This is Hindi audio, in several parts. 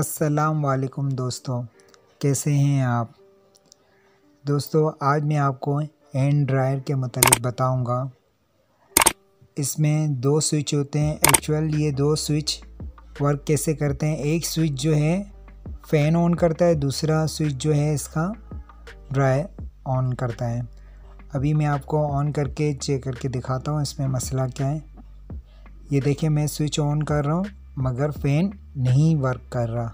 अस्सलाम वालेकुम दोस्तों, कैसे हैं आप? दोस्तों, आज मैं आपको हैंड ड्रायर के मतलब बताऊँगा। इसमें दो स्विच होते हैं। एक्चुअल ये दो स्विच वर्क कैसे करते हैं? एक स्विच जो है, फ़ैन ऑन करता है, दूसरा स्विच जो है इसका ड्राई ऑन करता है। अभी मैं आपको ऑन करके चेक करके दिखाता हूँ, इसमें मसला क्या है। ये देखिए, मैं स्विच ऑन कर रहा हूँ, मगर फ़ैन नहीं वर्क कर रहा।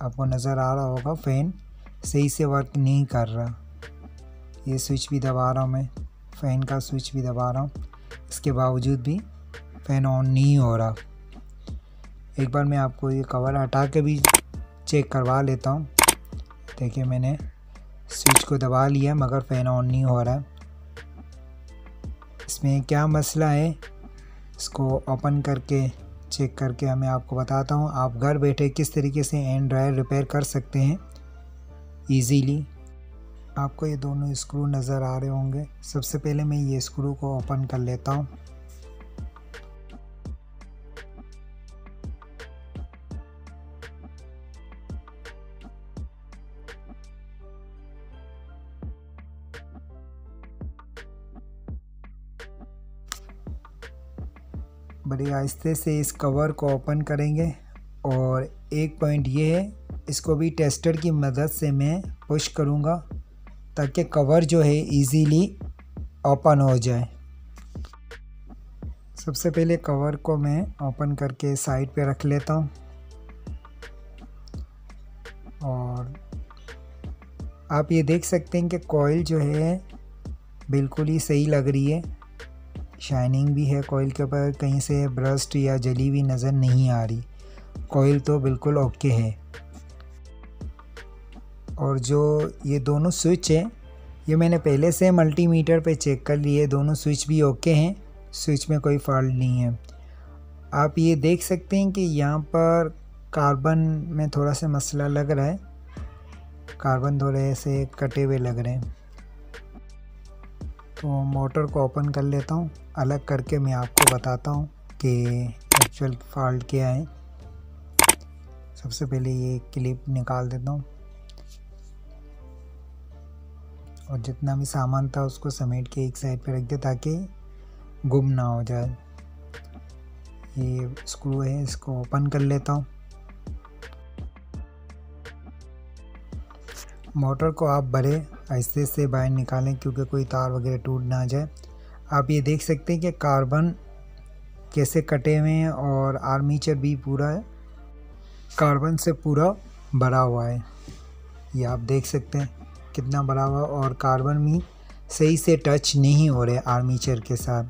आपको नज़र आ रहा होगा फ़ैन सही से वर्क नहीं कर रहा। ये स्विच भी दबा रहा हूँ मैं। फ़ैन का स्विच भी दबा रहा हूँ। इसके बावजूद भी फ़ैन ऑन नहीं हो रहा। एक बार मैं आपको ये कवर हटा के भी चेक करवा लेता हूँ। देखिए मैंने स्विच को दबा लिया, मगर फ़ैन ऑन नहीं हो रहा। इसमें क्या मसला है? इसको ओपन करके चेक करके हमें आपको बताता हूँ, आप घर बैठे किस तरीके से एंड ड्रायर रिपेयर कर सकते हैं। ईजीली आपको ये दोनों स्क्रू नज़र आ रहे होंगे। सबसे पहले मैं ये स्क्रू को ओपन कर लेता हूँ। बड़ी आहिस्ते से इस कवर को ओपन करेंगे। और एक पॉइंट ये है, इसको भी टेस्टर की मदद से मैं पुश करूँगा, ताकि कवर जो है इजीली ओपन हो जाए। सबसे पहले कवर को मैं ओपन करके साइड पे रख लेता हूँ। और आप ये देख सकते हैं कि कोयल जो है, बिल्कुल ही सही लग रही है। शाइनिंग भी है कोयल के ऊपर, कहीं से ब्रस्ट या जली हुई नज़र नहीं आ रही। कोयल तो बिल्कुल ओके है। और जो ये दोनों स्विच हैं, ये मैंने पहले से मल्टीमीटर पे चेक कर लिए, दोनों स्विच भी ओके हैं स्विच में कोई फॉल्ट नहीं है। आप ये देख सकते हैं कि यहाँ पर कार्बन में थोड़ा सा मसला लग रहा है। कार्बन थोड़े से कटे हुए लग रहे हैं। तो मोटर को ओपन कर लेता हूँ। अलग करके मैं आपको बताता हूँ कि एक्चुअल फॉल्ट क्या है। सबसे पहले ये क्लिप निकाल देता हूँ। और जितना भी सामान था उसको समेट के एक साइड पे रख दिया ताकि गुम ना हो जाए। ये स्क्रू है, इसको ओपन कर लेता हूँ। मोटर को आप बड़े ऐसे से बाहर निकालें क्योंकि कोई तार वगैरह टूट ना जाए। आप ये देख सकते हैं कि कार्बन कैसे कटे हुए हैं और आर्मीचर भी पूरा है। कार्बन से पूरा भरा हुआ है। ये आप देख सकते हैं कितना भरा हुआ और कार्बन भी सही से टच नहीं हो रहे आर्मीचर के साथ।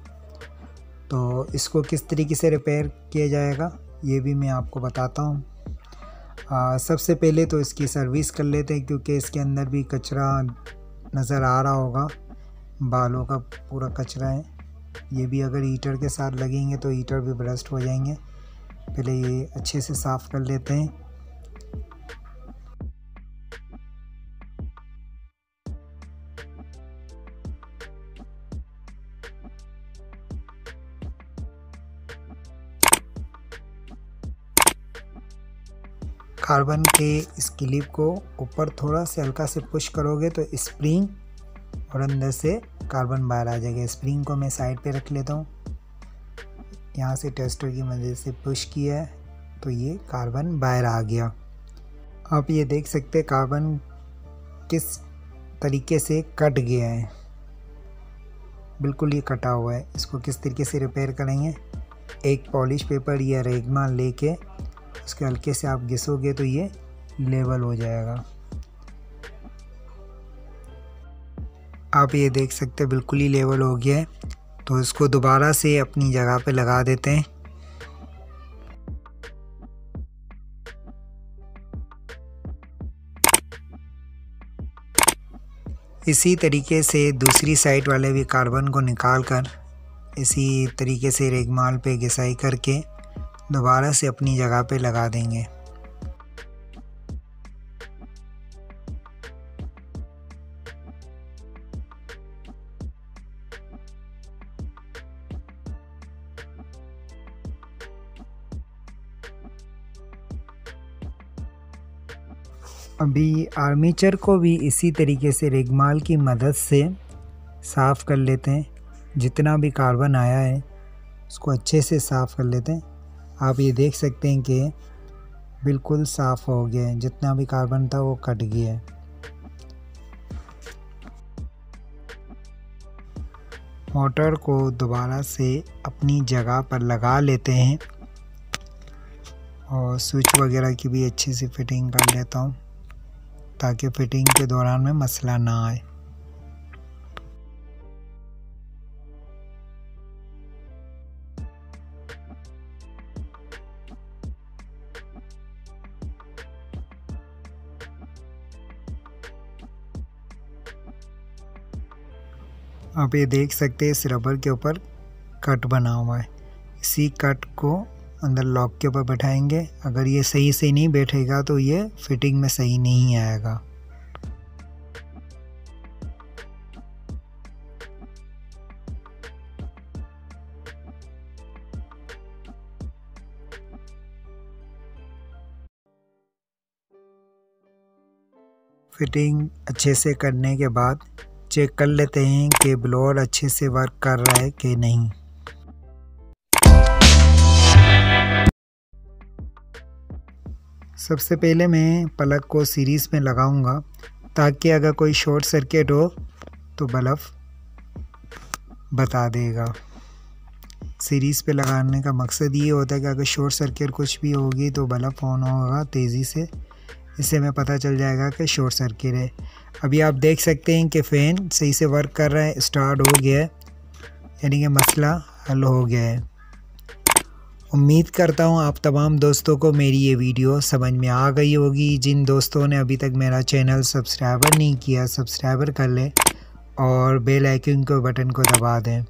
तो इसको किस तरीके से रिपेयर किया जाएगा, ये भी मैं आपको बताता हूँ। आ, सबसे पहले तो इसकी सर्विस कर लेते हैं क्योंकि इसके अंदर भी कचरा नज़र आ रहा होगा। बालों का पूरा कचरा है। ये भी अगर हीटर के साथ लगेंगे तो हीटर भी ब्रस्ट हो जाएँगे। पहले ये अच्छे से साफ़ कर लेते हैं। कार्बन के इस क्लिप को ऊपर थोड़ा से हल्का से पुश करोगे तो स्प्रिंग और अंदर से कार्बन बाहर आ जाएगा। स्प्रिंग को मैं साइड पे रख लेता हूँ। यहाँ से टेस्टर की मदद से पुश किया है तो ये कार्बन बाहर आ गया। आप ये देख सकते हैं कार्बन किस तरीके से कट गया है। बिल्कुल ये कटा हुआ है। इसको किस तरीके से रिपेयर करेंगे? एक पॉलिश पेपर या रेगमा लेके उसके हल्के से आप घिसोगे तो ये लेवल हो जाएगा। आप ये देख सकते हैं, बिल्कुल ही लेवल हो गया है। तो इसको दोबारा से अपनी जगह पे लगा देते हैं। इसी तरीके से दूसरी साइड वाले भी कार्बन को निकाल कर इसी तरीके से रेगमाल पे घिसाई करके दोबारा से अपनी जगह पे लगा देंगे। अभी आर्मीचर को भी इसी तरीके से रेगमाल की मदद से साफ़ कर लेते हैं। जितना भी कार्बन आया है, उसको अच्छे से साफ़ कर लेते हैं। आप ये देख सकते हैं कि बिल्कुल साफ़ हो गया जितना भी कार्बन था वो कट गया है। मोटर को दोबारा से अपनी जगह पर लगा लेते हैं और स्विच वगैरह की भी अच्छी सी फिटिंग कर लेता हूँ ताकि फिटिंग के दौरान में मसला ना आए। आप ये देख सकते हैं, इस रबर के ऊपर कट बना हुआ है। इसी कट को अंदर लॉक के ऊपर बैठाएँगे। अगर ये सही से नहीं बैठेगा तो ये फिटिंग में सही नहीं आएगा। फिटिंग अच्छे से करने के बाद चेक कर लेते हैं कि ब्लोअर अच्छे से वर्क कर रहा है कि नहीं। सबसे पहले मैं प्लग को सीरीज़ में लगाऊँगा, ताकि अगर कोई शॉर्ट सर्किट हो तो बल्ब बता देगा। सीरीज़ पे लगाने का मकसद ये होता है कि अगर शॉर्ट सर्किट कुछ भी होगी तो बल्ब ऑन होगा तेज़ी से। इससे हमें पता चल जाएगा कि शॉर्ट सर्किट है। अभी आप देख सकते हैं कि फ़ैन सही से वर्क कर रहा है, स्टार्ट हो गया है। यानी कि मसला हल हो गया है। उम्मीद करता हूँ आप तमाम दोस्तों को मेरी ये वीडियो समझ में आ गई होगी। जिन दोस्तों ने अभी तक मेरा चैनल सब्सक्राइबर नहीं किया, सब्सक्राइबर कर लें और बेल आइकन को बटन को दबा दें।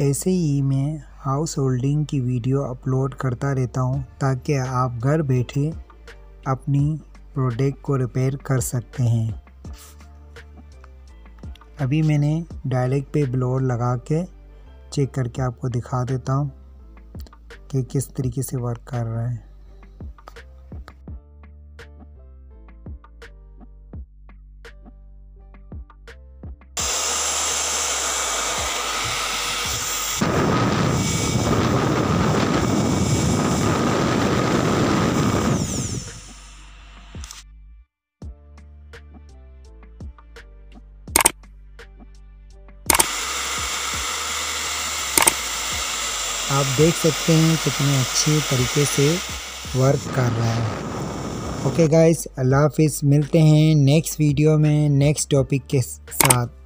ऐसे ही मैं हाउस होल्डिंग की वीडियो अपलोड करता रहता हूँ ताकि आप घर बैठे अपनी प्रोडक्ट को रिपेयर कर सकते हैं। अभी मैंने डायरेक्ट पे ब्लोर लगा के चेक करके आपको दिखा देता हूँ कि किस तरीके से वर्क कर रहा है। आप देख सकते हैं कितने अच्छे तरीके से वर्क कर रहा है। ओके गाइस अल्लाह हाफिज़, मिलते हैं नेक्स्ट वीडियो में नेक्स्ट टॉपिक के साथ।